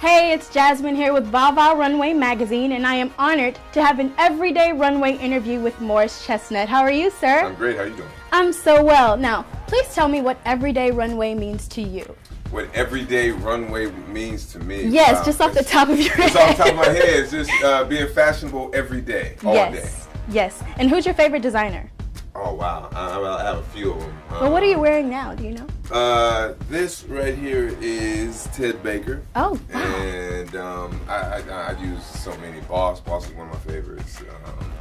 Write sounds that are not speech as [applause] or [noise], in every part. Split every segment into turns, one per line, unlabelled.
Hey, it's Jasmine here with Vava Runway Magazine, and I am honored to have an everyday runway interview with Morris Chestnut. How are you, sir?
I'm great. How are you doing?
I'm so well. Now, please tell me what everyday runway means to you.
What everyday runway means to me?
Yes,
wow.
just off the top of your head.
Just off the top of my head, it's just uh, being fashionable every day, all
yes.
day.
Yes. And who's your favorite designer?
Oh wow, I, I have a few of them.
Well, what are you wearing now? Do you know?
Uh, this right here is Ted Baker.
Oh, wow.
And um, I, I, I use so many. Boss, Boss is one of my favorites. Um,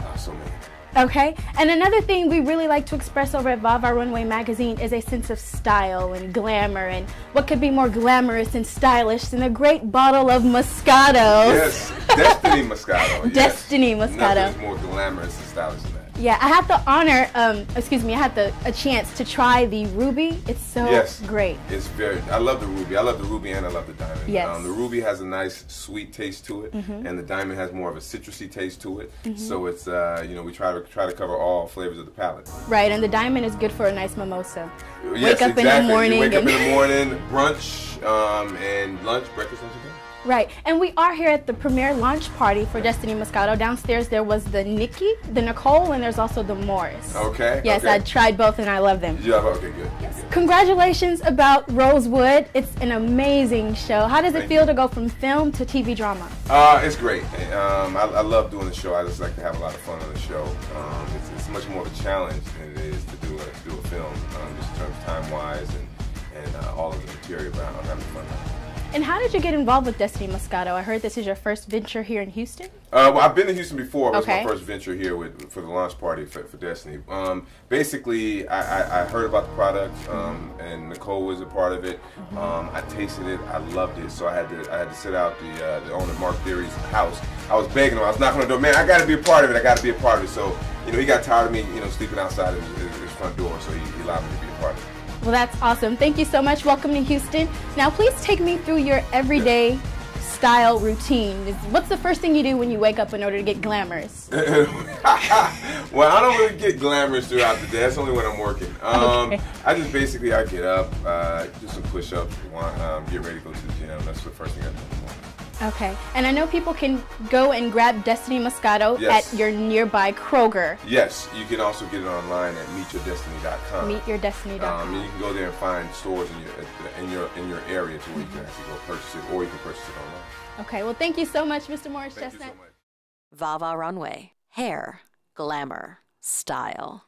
uh, so many.
Okay, and another thing we really like to express over at Vava Runway Magazine is a sense of style and glamour, and what could be more glamorous and stylish than a great bottle of Moscato?
Yes, Destiny Moscato. [laughs]
Destiny
yes.
Moscato.
Nothing's more glamorous and stylish than that.
Yeah, I had the honor, um, excuse me, I had the a chance to try the ruby. It's so
yes,
great.
It's very. I love the ruby. I love the ruby and I love the diamond.
Yes.
Um, the ruby has a nice sweet taste to it,
mm-hmm.
and the diamond has more of a citrusy taste to it. Mm-hmm. So it's uh, you know we try to try to cover all flavors of the palate.
Right, and the diamond is good for a nice mimosa.
Yes,
wake up
exactly.
in the morning.
You wake
and
up in the morning, brunch, um, and lunch, breakfast, lunch, and dinner.
Right, and we are here at the premiere launch party for Destiny Moscato. Downstairs there was the Nikki, the Nicole, and there's also the Morris.
Okay.
Yes,
okay.
I tried both and I love them.
Yeah, okay, good.
Yes.
good.
Congratulations about Rosewood. It's an amazing show. How does it
Thank
feel
you.
to go from film to TV drama?
Uh, it's great. Um, I, I, love doing the show. I just like to have a lot of fun on the show. Um, it's, it's, much more of a challenge than it is to do a, do a film, um, just in terms of time-wise and, and uh, all of the material, but I'm having fun.
And how did you get involved with Destiny Moscato? I heard this is your first venture here in Houston.
Uh, well, I've been to Houston before. It was
okay.
my first venture here with for the launch party for, for Destiny. Um, basically, I, I, I, heard about the product, um, and Nicole was a part of it. Um, I tasted it. I loved it. So I had to I had to sit out the uh, the owner Mark Theory's house. I was begging him. I was knocking on the door. Man, I got to be a part of it. I got to be a part of it. So you know, he got tired of me, you know, sleeping outside his, his, his front door. So he, he allowed me to be a part of it.
Well, that's awesome. Thank you so much. Welcome to Houston. Now, please take me through your everyday style routine. What's the first thing you do when you wake up in order to get glamorous? [laughs]
well, I don't really get glamorous throughout the day. That's only when I'm working. Um,
okay.
I just basically I get up, uh, do some push-ups, um, get ready to go to the gym. That's the first thing I do in the morning.
Okay, and I know people can go and grab Destiny Moscato
yes.
at your nearby Kroger.
Yes, you can also get it online at meetyourdestiny.com.
Meetyourdestiny.com.
Um, and you can go there and find stores in your in your in your area to where you can actually go purchase it, or you can purchase it online.
Okay, well, thank you so much, Mr. Morris
Thank
Chestnut.
You so much.
Vava Runway, hair, glamour, style.